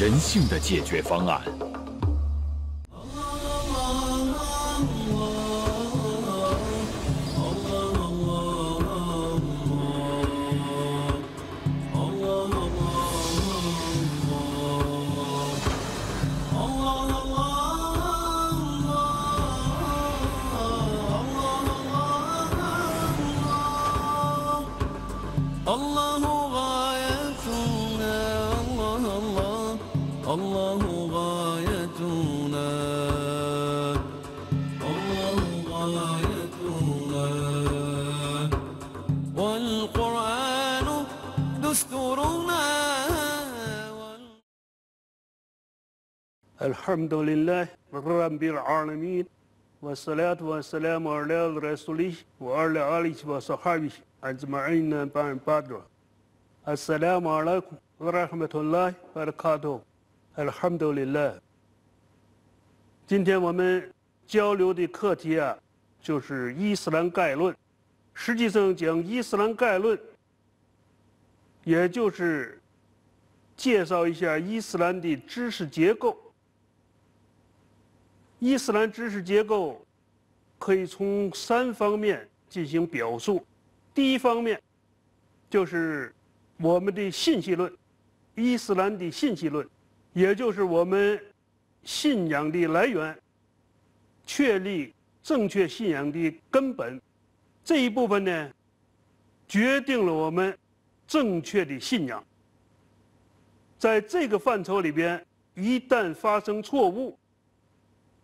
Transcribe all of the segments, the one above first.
人性的解决方案。الحمد لله رب العالمين والصلاة والسلام على رسوله وعلى آله وصحبه أجمعين بعد السلام عليكم ورحمة الله وبركاته الحمد لله 今天我们交流的课题啊，就是《伊斯兰概论》。实际上讲《伊斯兰概论》，也就是介绍一下伊斯兰的知识结构。 伊斯兰知识结构可以从三方面进行表述。第一方面就是我们的信息论，伊斯兰的信息论，也就是我们信仰的来源，确立正确信仰的根本。这一部分呢，决定了我们正确的信仰。在这个范畴里边，一旦发生错误，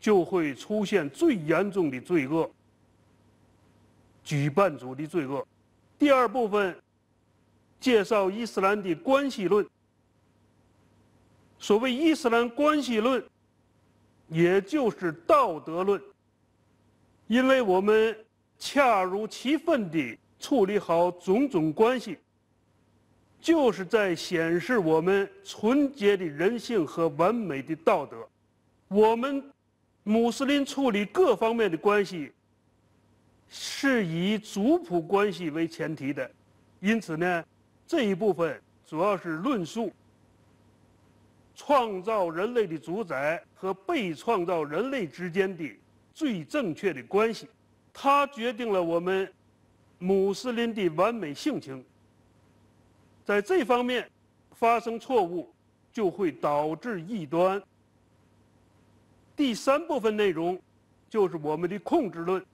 就会出现最严重的罪恶，举办组的罪恶。第二部分介绍伊斯兰的关系论。所谓伊斯兰关系论，也就是道德论，因为我们恰如其分地处理好种种关系，就是在显示我们纯洁的人性和完美的道德。我们。穆斯林处理各方面的关系，是以族谱关系为前提的，因此呢，这一部分主要是论述创造人类的主宰和被创造人类之间的最正确的关系，它决定了我们穆斯林的完美性情。在这方面发生错误，就会导致异端。第三部分内容就是我们的控制论。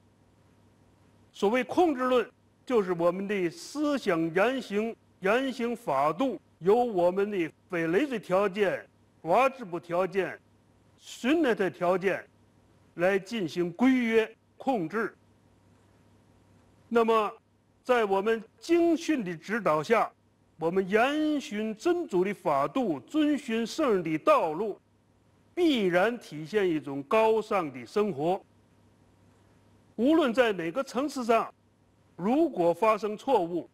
所谓控制论，就是我们的思想言行、言行法度由我们的非类的条件、瓦制部条件、训练的条件来进行规约控制。那么，在我们经训的指导下，我们严循真主的法度，遵循圣人的道路。必然体现一种高尚的生活。无论在哪个层次上，如果发生错误，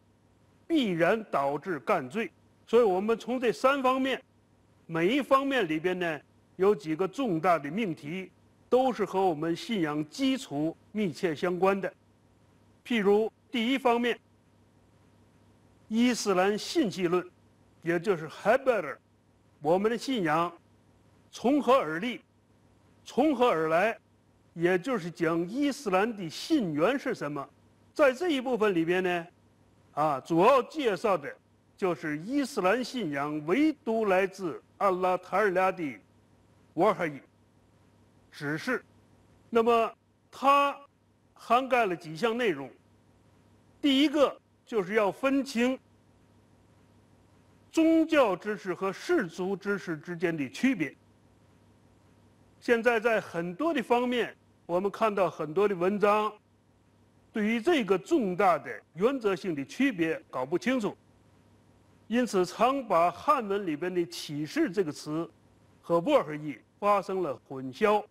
必然导致干罪。所以，我们从这三方面，每一方面里边呢，有几个重大的命题，都是和我们信仰基础密切相关的。譬如第一方面，伊斯兰信息论，也就是 Haber，我们的信仰。从何而立？从何而来？也就是讲伊斯兰的信源是什么？在这一部分里边呢，啊，主要介绍的就是伊斯兰信仰唯独来自安拉塔尔拉的瓦哈伊指示。那么它涵盖了几项内容。第一个就是要分清宗教知识和世俗知识之间的区别。现在在很多的方面，我们看到很多的文章，对于这个重大的原则性的区别搞不清楚，因此常把汉文里边的启示这个词和沃尔义发生了混淆。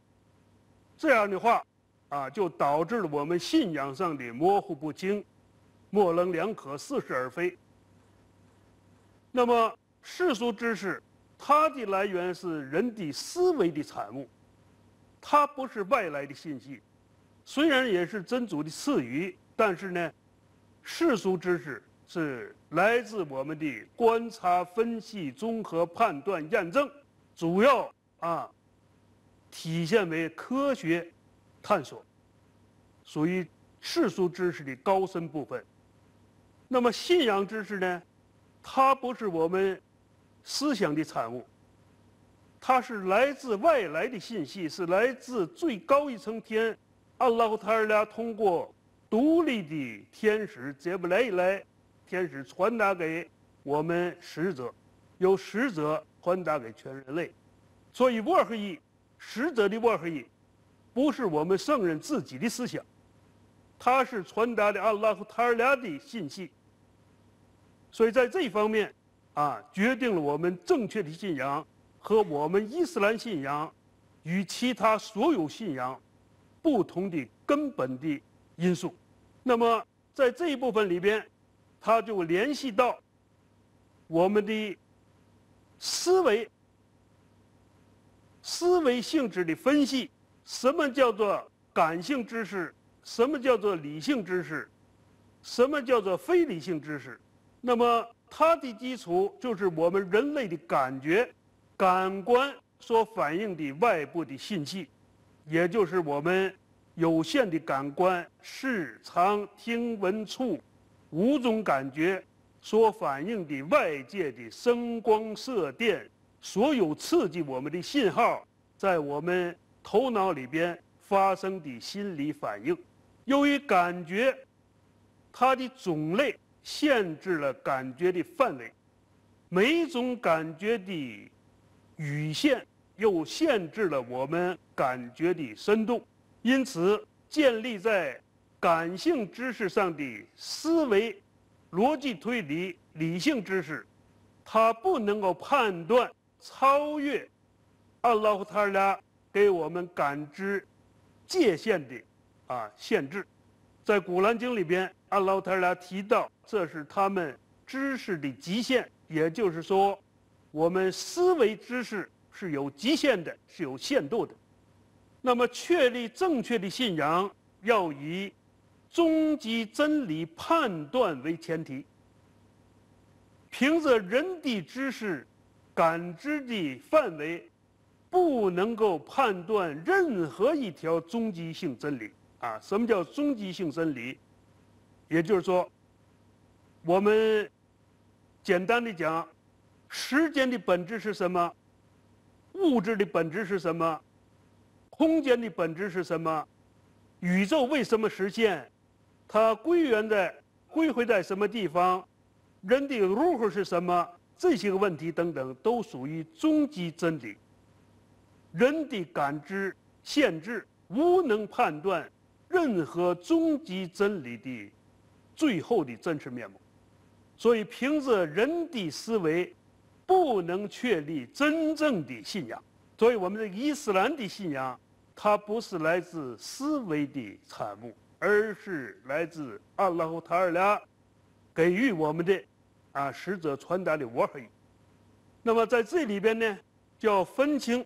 这样的话，啊，就导致了我们信仰上的模糊不清、模棱两可、似是而非。那么世俗知识，它的来源是人的思维的产物。它不是外来的信息，虽然也是真主的赐予，但是呢，世俗知识是来自我们的观察、分析、综合、判断、验证，主要啊体现为科学探索，属于世俗知识的高深部分。那么信仰知识呢，它不是我们思想的产物，它是来自外来的信息，是来自最高一层天，阿拉胡塔尔拉通过独立的天使杰布莱来，天使传达给我们使者，由使者传达给全人类。所以，沃尔伊使者的沃尔伊，不是我们圣人自己的思想，他是传达的阿拉夫塔尔拉的信息。所以，在这方面，啊，决定了我们正确的信仰和我们伊斯兰信仰与其他所有信仰不同的根本的因素。那么，在这一部分里边，它就联系到我们的思维。思维性质的分析，什么叫做感性知识？什么叫做理性知识？什么叫做非理性知识？那么它的基础就是我们人类的感觉、感官所反映的外部的信息，也就是我们有限的感官视、尝、听、闻、触五种感觉所反映的外界的声、光、色、电。所有刺激我们的信号，在我们头脑里边发生的心理反应，由于感觉它的种类限制了感觉的范围，每种感觉的语线又限制了我们感觉的深度，因此建立在感性知识上的思维、逻辑推理、理性知识，它不能够判断。超越阿拉夫塔尔拉给我们感知界限的啊限制，在古兰经里边，阿拉夫塔尔拉提到这是他们知识的极限，也就是说，我们思维知识是有极限的，是有限度的。那么，确立正确的信仰要以终极真理判断为前提，凭着人的知识。感知的范围不能够判断任何一条终极性真理啊！什么叫终极性真理？也就是说，我们简单的讲，时间的本质是什么？物质的本质是什么？空间的本质是什么？宇宙为什么实现？它归源在归回在什么地方？人的如何是什么？这些个问题等等，都属于终极真理。人的感知限制，无能判断任何终极真理的最后的真实面目。所以，凭着人的思维，不能确立真正的信仰。所以，我们的伊斯兰的信仰，它不是来自思维的产物，而是来自阿拉和塔尔拉给予我们的。啊，使者传达的我而已。那么在这里边呢，就要分清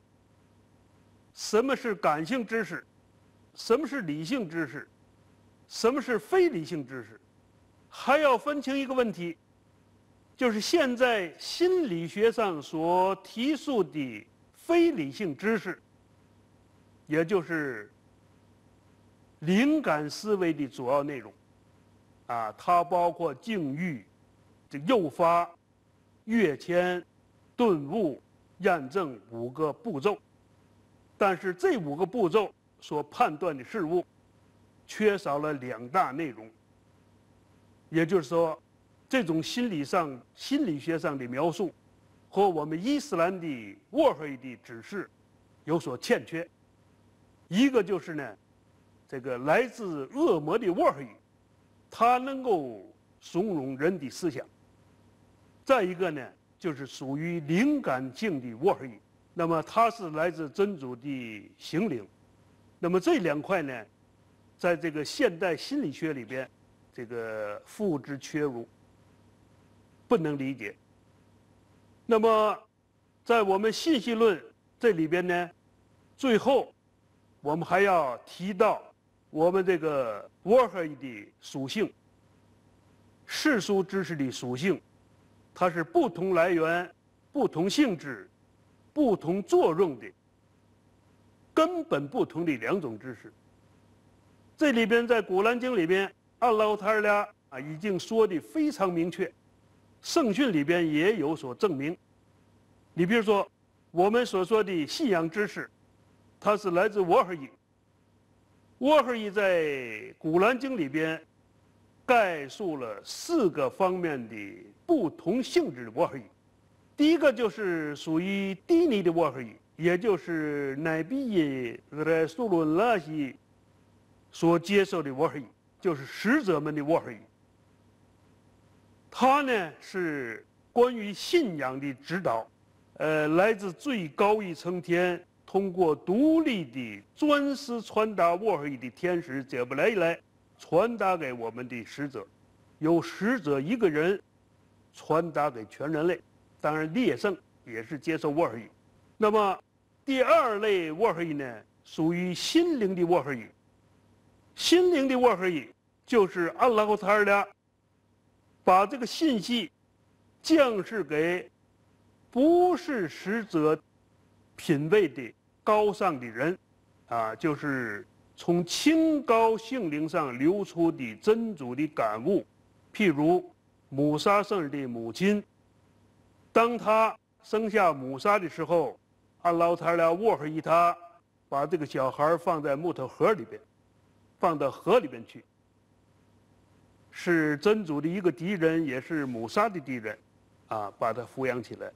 什么是感性知识，什么是理性知识，什么是非理性知识，还要分清一个问题，就是现在心理学上所提出的非理性知识，也就是灵感思维的主要内容。啊，它包括境遇。这诱发、跃迁、顿悟、验证五个步骤，但是这五个步骤所判断的事物，缺少了两大内容。也就是说，这种心理上、心理学上的描述，和我们伊斯兰的沃尔伊的指示有所欠缺。一个就是呢，这个来自恶魔的沃尔伊，它能够怂恿人的思想。再一个呢，就是属于灵感性的沃尔伊，那么它是来自真主的行灵，那么这两块呢，在这个现代心理学里边，这个付之阙如，不能理解。那么，在我们信息论这里边呢，最后我们还要提到我们这个 work 的属性，世俗知识的属性。它是不同来源、不同性质、不同作用的根本不同的两种知识。这里边在《古兰经》里边，阿拉塔尔拉啊已经说的非常明确，圣训里边也有所证明。你比如说，我们所说的信仰知识，它是来自沃尔伊。沃尔伊在《古兰经》里边概述了四个方面的不同性质的沃尔伊。第一个就是属于低尼的沃尔伊，也就是乃比耶在苏伦拉西。所接受的沃尔伊就是使者们的沃尔伊。他呢是关于信仰的指导，呃，来自最高一层天，通过独立的专师传达沃尔伊的天使杰布莱来传达给我们的使者，由使者一个人传达给全人类。当然，列圣也是接受沃尔伊。那么，第二类沃尔伊呢，属于心灵的沃尔伊。心灵的沃尔伊就是阿拉和塔尔俩把这个信息降示给不是使者品位的高尚的人，啊，就是从清高性灵上流出的真主的感悟。譬如母沙圣人的母亲，当他生下母沙的时候，阿拉塔尔俩沃尔伊他把这个小孩放在木头盒里边。放到河里边去，是真主的一个敌人，也是母沙的敌人，啊，把他抚养起来。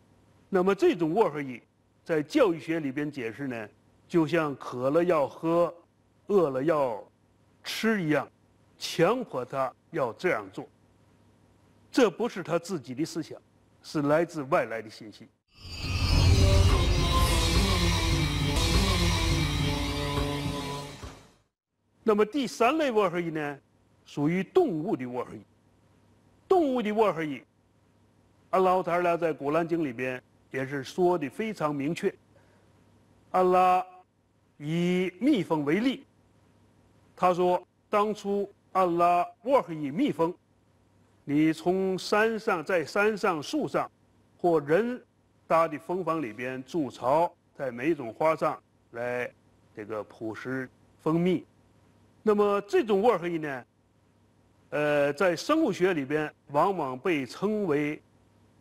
那么这种沃尔伊，在教育学里边解释呢，就像渴了要喝，饿了要吃一样，强迫他要这样做。这不是他自己的思想，是来自外来的信息。那么第三类沃尔伊呢，属于动物的沃尔伊。动物的沃尔伊，阿拉塔尔拉在《古兰经》里边也是说的非常明确。阿拉以蜜蜂为例，他说：当初阿拉沃尔伊蜜蜂，你从山上在山上树上或人搭的蜂房里边筑巢，在每一种花上来这个捕食蜂蜜。那么这种沃尔伊呢，呃，在生物学里边往往被称为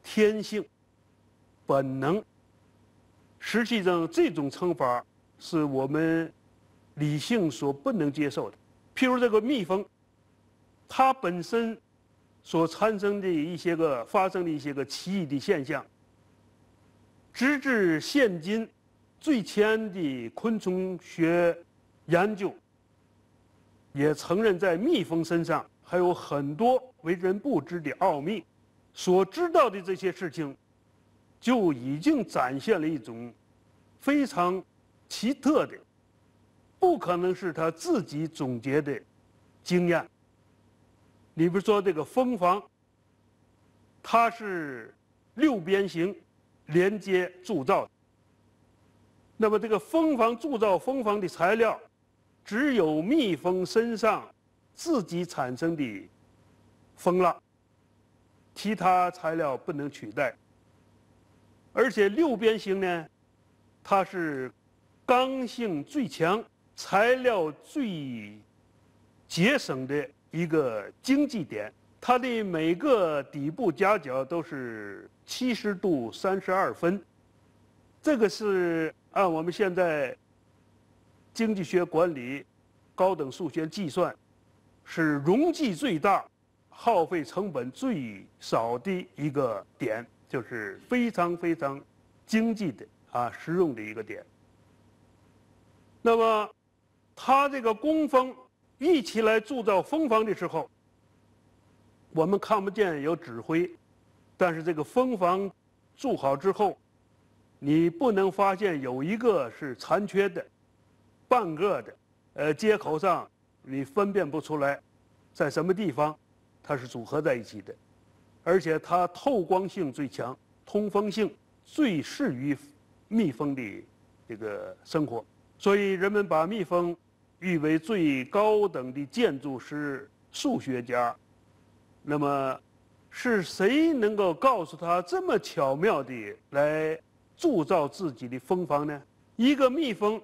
天性、本能。实际上，这种称法是我们理性所不能接受的。譬如这个蜜蜂，它本身所产生的一些个发生的一些个奇异的现象，直至现今最前的昆虫学研究。也承认，在蜜蜂身上还有很多为人不知的奥秘。所知道的这些事情，就已经展现了一种非常奇特的，不可能是他自己总结的经验。你比如说这个蜂房，它是六边形连接铸造。那么这个蜂房铸造蜂房的材料。只有蜜蜂身上自己产生的蜂蜡，其他材料不能取代。而且六边形呢，它是刚性最强、材料最节省的一个经济点。它的每个底部夹角都是七十度三十二分，这个是按我们现在。经济学管理，高等数学计算，是容积最大、耗费成本最少的一个点，就是非常非常经济的啊实用的一个点。那么，他这个工蜂一起来铸造蜂房的时候，我们看不见有指挥，但是这个蜂房筑好之后，你不能发现有一个是残缺的。半个的，呃，接口上你分辨不出来，在什么地方，它是组合在一起的，而且它透光性最强，通风性最适于蜜蜂的这个生活，所以人们把蜜蜂誉为最高等的建筑师、数学家。那么，是谁能够告诉他这么巧妙的来铸造自己的蜂房呢？一个蜜蜂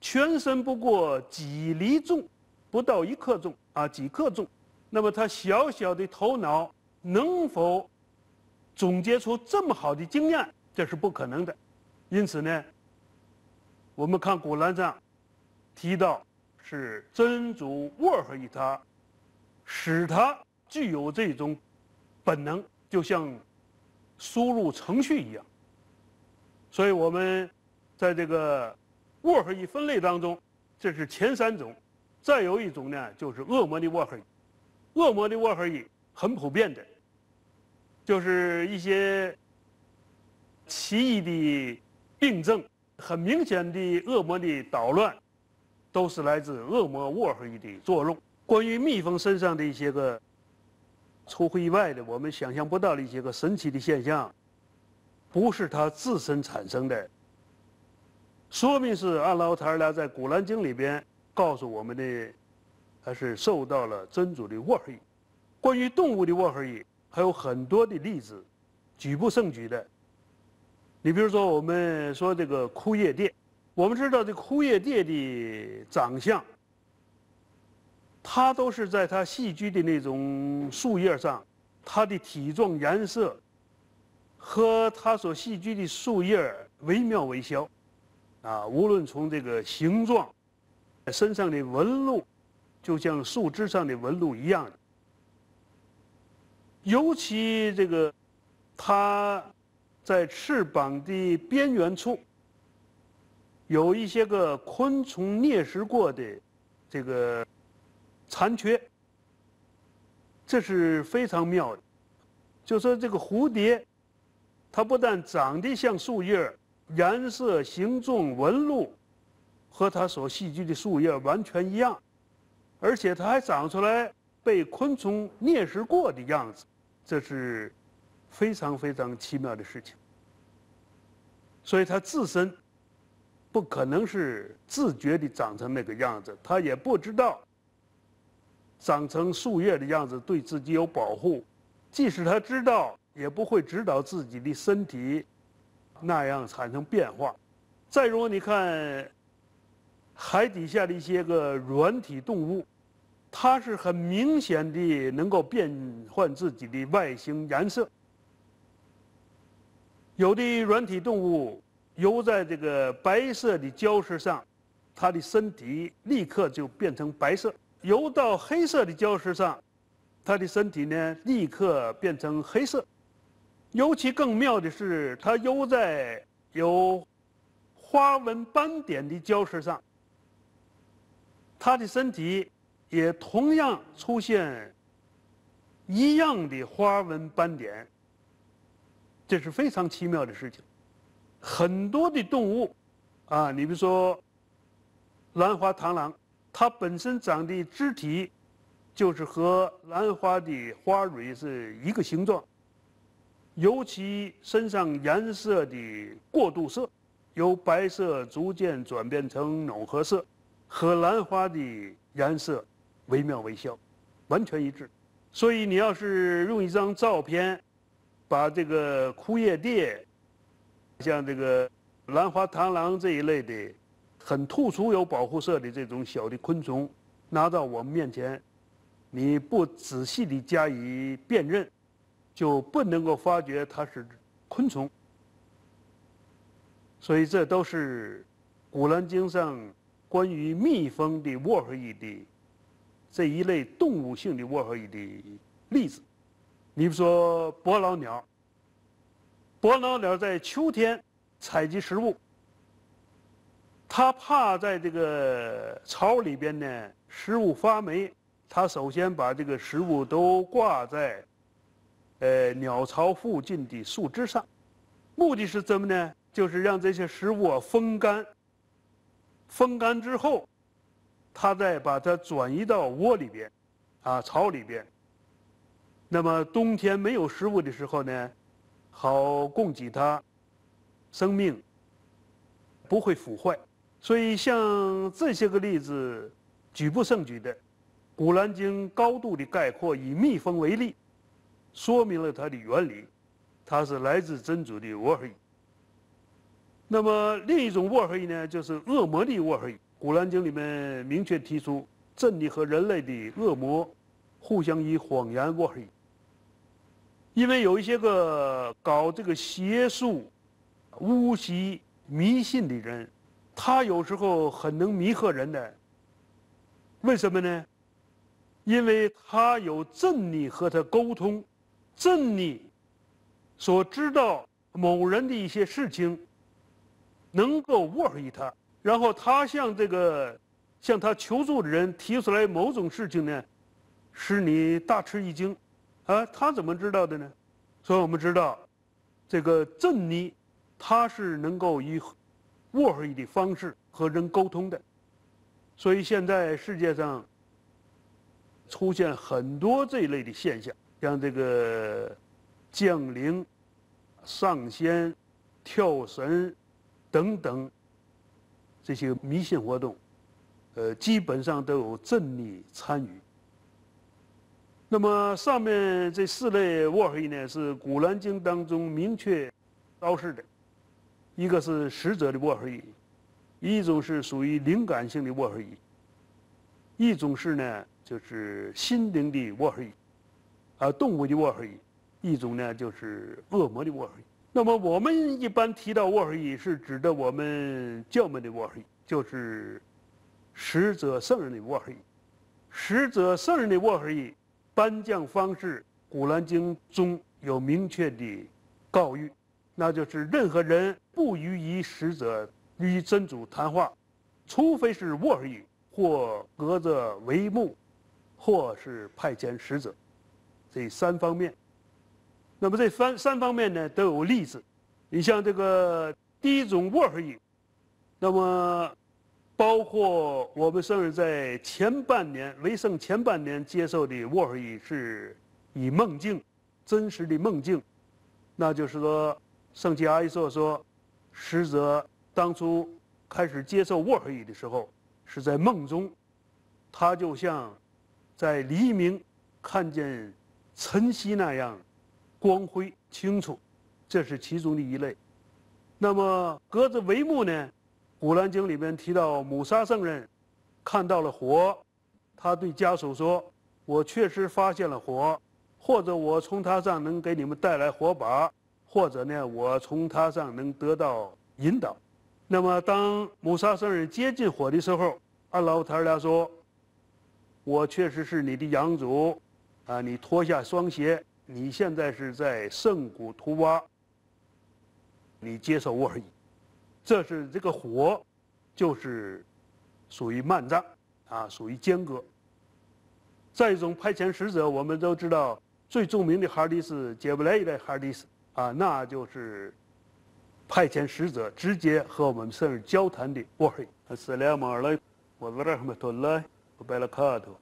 全身不过几厘重，不到一克重啊，几克重。那么他小小的头脑能否总结出这么好的经验？这是不可能的。因此呢，我们看古兰上提到是真主沃尔伊他使他具有这种本能，就像输入程序一样。所以我们在这个沃尔伊分类当中，这是前三种。再有一种呢，就是恶魔的沃尔伊。恶魔的沃尔伊很普遍的，就是一些奇异的病症，很明显的恶魔的捣乱，都是来自恶魔沃尔伊的作用。关于蜜蜂身上的一些个出乎意外的、我们想象不到的一些个神奇的现象，不是它自身产生的，说明是阿拉塔尔拉在《古兰经》里边告诉我们的。还是受到了真主的沃尔伊。关于动物的沃尔伊，还有很多的例子，举不胜举的。你比如说，我们说这个枯叶蝶，我们知道这枯叶蝶的长相，它都是在它细居的那种树叶上，它的体状颜色和它所细居的树叶惟妙惟肖，啊，无论从这个形状、身上的纹路。就像树枝上的纹路一样，尤其这个，它在翅膀的边缘处有一些个昆虫啮食过的这个残缺，这是非常妙的。就说这个蝴蝶，它不但长得像树叶，颜色、形状、纹路和它所系居的树叶完全一样。而且它还长出来被昆虫啮食过的样子，这是非常非常奇妙的事情。所以它自身不可能是自觉地长成那个样子，它也不知道长成树叶的样子对自己有保护。即使它知道，也不会指导自己的身体那样产生变化。再如果你看海底下的一些个软体动物。它是很明显的能够变换自己的外形颜色。有的软体动物游在这个白色的礁石上，它的身体立刻就变成白色；游到黑色的礁石上，它的身体呢立刻变成黑色。尤其更妙的是，它游在有花纹斑点的礁石上，它的身体。也同样出现一样的花纹斑点，这是非常奇妙的事情。很多的动物，啊，你比如说兰花螳螂，它本身长的肢体就是和兰花的花蕊是一个形状，尤其身上颜色的过渡色，由白色逐渐转变成暖褐色，和兰花的颜色。惟妙惟肖，完全一致。所以你要是用一张照片，把这个枯叶蝶，像这个兰花螳螂这一类的，很突出有保护色的这种小的昆虫，拿到我们面前，你不仔细的加以辨认，就不能够发觉它是昆虫。所以这都是《古兰经》上关于蜜蜂的沃尔伊的。这一类动物性的沃尔伊的例子，你比如说伯劳鸟。伯劳鸟在秋天采集食物，它怕在这个巢里边呢食物发霉，它首先把这个食物都挂在呃鸟巢附近的树枝上，目的是怎么呢？就是让这些食物风干。风干之后。它再把它转移到窝里边，啊，巢里边。那么冬天没有食物的时候呢，好供给它生命，不会腐坏。所以像这些个例子，举不胜举的。古兰经高度的概括，以蜜蜂为例，说明了它的原理，它是来自真主的沃尔伊。那么另一种沃黑呢，就是恶魔的沃黑。古兰经里面明确提出，真理和人类的恶魔互相以谎言沃黑。因为有一些个搞这个邪术、巫习、迷信的人，他有时候很能迷惑人的。为什么呢？因为他有真理和他沟通，真理所知道某人的一些事情，能够握黑他，然后他向这个向他求助的人提出来某种事情呢，使你大吃一惊。啊，他怎么知道的呢？所以我们知道，这个正尼，他是能够以沃尔的方式和人沟通的。所以现在世界上出现很多这一类的现象，像这个降灵、上仙、跳神等等这些迷信活动，呃，基本上都有正尼参与。那么上面这四类沃黑呢，是《古兰经》当中明确昭示的，一个是使者的沃黑，一种是属于灵感性的沃黑，一种是呢就是心灵的沃黑，啊动物的沃黑，一种呢就是恶魔的沃黑。那么我们一般提到沃黑，是指的我们教门的沃黑，就是使者圣人的沃黑，使者圣人的沃黑。颁奖方式，《古兰经》中有明确的告谕，那就是任何人不予以使者与真主谈话，除非是沃尔语或隔着帷幕，或是派遣使者，这三方面。那么这三三方面呢都有例子，你像这个第一种沃尔语，那么。包括我们圣人在前半年为圣前半年接受的沃尔语是以梦境，真实的梦境，那就是说，圣吉阿伊索说，使者当初开始接受沃尔语的时候是在梦中，他就像在黎明看见晨曦那样光辉清楚，这是其中的一类。那么隔着帷幕呢？古兰经里面提到，母沙圣人看到了火，他对家属说：“我确实发现了火，或者我从它上能给你们带来火把，或者呢，我从它上能得到引导。”那么，当母沙圣人接近火的时候，阿劳塔尔说：“我确实是你的养主，啊，你脱下双鞋，你现在是在圣古图瓦，你接受我而已。”这是这个火，就是属于慢藏啊，属于间隔。再一种派遣使者，我们都知道最著名的哈迪斯杰布雷的哈迪斯啊，那就是派遣使者直接和我们圣人交谈的沃黑。阿斯拉马尔莱，我拉哈马托莱，我拜了卡托。